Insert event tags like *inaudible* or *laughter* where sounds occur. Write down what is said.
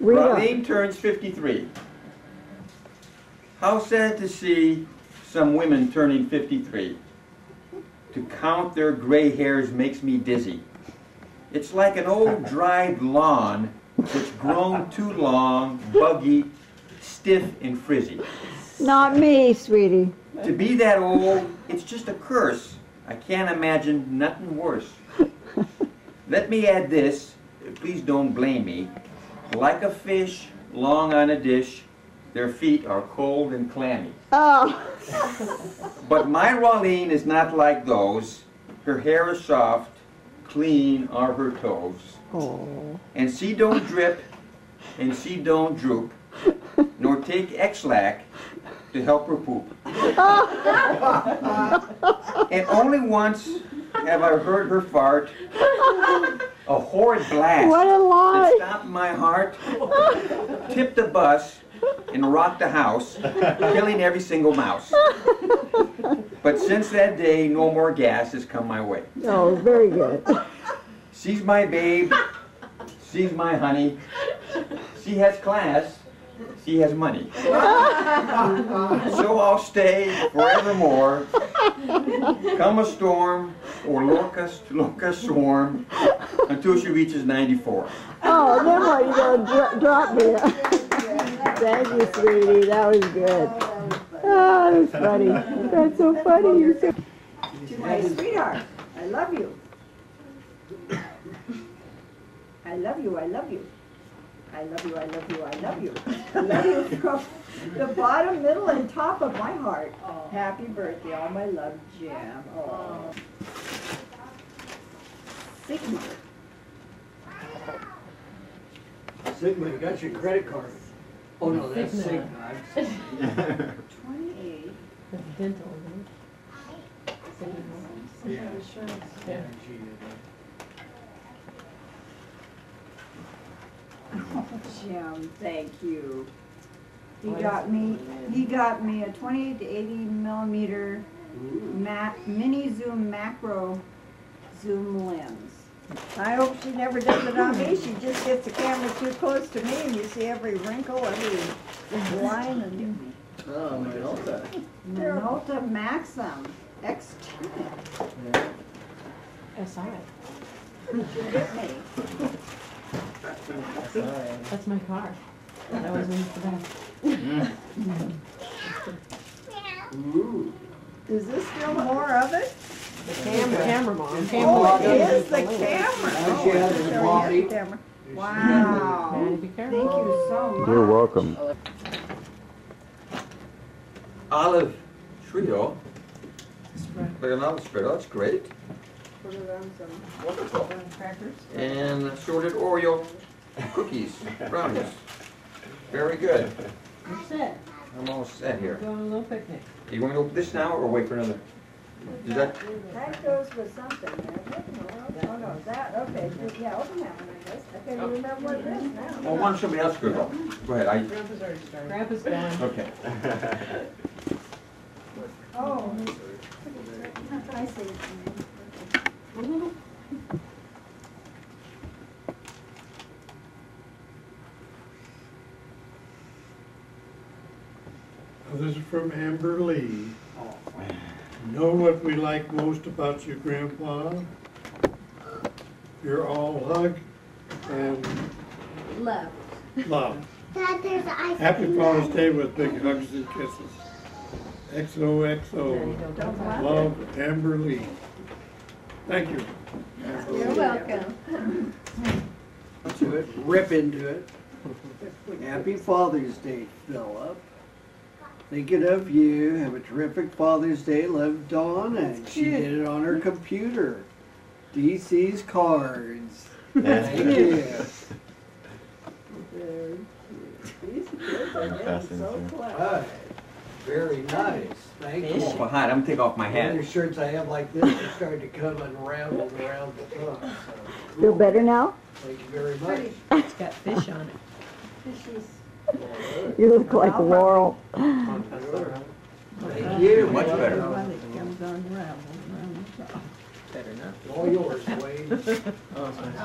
Rita, turns 53. How sad to see some women turning 53. To count their gray hairs makes me dizzy. It's like an old dried lawn that's grown too long, buggy, stiff, and frizzy. not me, sweetie. To be that old, it's just a curse. I can't imagine nothing worse. Let me add this, please don't blame me. Like a fish, long on a dish, their feet are cold and clammy. Oh, *laughs* But my Rolleen is not like those. Her hair is soft, clean are her toes. oh. And she don't drip, and she don't droop, nor take Ex-Lax to help her poop. Oh. and only once have I heard her fart, *laughs* a horrid blast What a that lie. stopped my heart, tipped the bus, and rocked the house, killing every single mouse. But since that day, no more gas has come my way. Oh, very good. She's my babe. She's my honey. She has class. She has money. *laughs* So I'll stay forevermore. *laughs* Come a storm or locust, locust swarm until she reaches 94. Oh, then what, you gonna dro- drop me? *laughs* Thank you, sweetie, that was good. Oh, that was funny. That's so funny, you're so. To my sweetheart, I love you. I love you, I love you. I love you, I love you, I love you. I love you from the bottom, middle, and top of my heart. Happy birthday, all my love, Jim. Oh. Sigma. Sigma, you got your credit card. Oh, no, that's Sigma. Twenty-eight. Dental, Yeah. Yeah. Oh, Jim, thank you. He got me, he got me a twenty-eight to eighty millimeter ma- mini zoom macro zoom lens. I hope she never does it on me. She just gets the camera too close to me and you see every wrinkle, every line and Oh, my Elta. Minolta Maxxum X10. SI. Get me. That's my car. That was in the back. Ooh. Is this still more of it? The camera, camera mom. Oh, it is the camera. Oh, she has can the show the camera. Wow. Be Thank careful. you so much. You're welcome. Olive trio. Like an olive spread. Oh, that's great. Put it on some Wonderful. crackers. And assorted Oreo cookies, brownies. Very good. You're set. I'm all set here. Going on a little picnic. You want to open this now or wait for another? Is that, That goes with something, doesn't it? Oh, no, that, okay, yeah, open that one, I guess. I can't even remember what it is now. well, why don't somebody else go? Go ahead, I, Grandpa's already started. Grandpa's gone. okay. *laughs* Oh. I see. Mm-hmm. This is from Amber Lee. Oh, know what we like most about you, Grandpa? You're all hug and love. love. Dad, there's ice Happy cream. Father's Day with big hugs and kisses. There you XOXO. go. Grandpa. Love, Amber Lee. Thank you. You're welcome. To it, rip into it. Happy Father's Day, Philip. Thinking of you, have a terrific Father's Day, love Dawn, and she did it on her computer. DC's cards. That's Thank good. you. Very cute. These kids are getting so clever. Right. Very nice, thank you. Well, hi, I'm gonna take off my The other hat. shirts I have like this are starting to come unraveled around the front, so. Feel cool. better now? Thank you very much. It's got fish on it. fishies You look like Laurel. Thank you. Much better. One that comes unraveled around the top. Better not. All yours, Wayne. Oh, it's nice.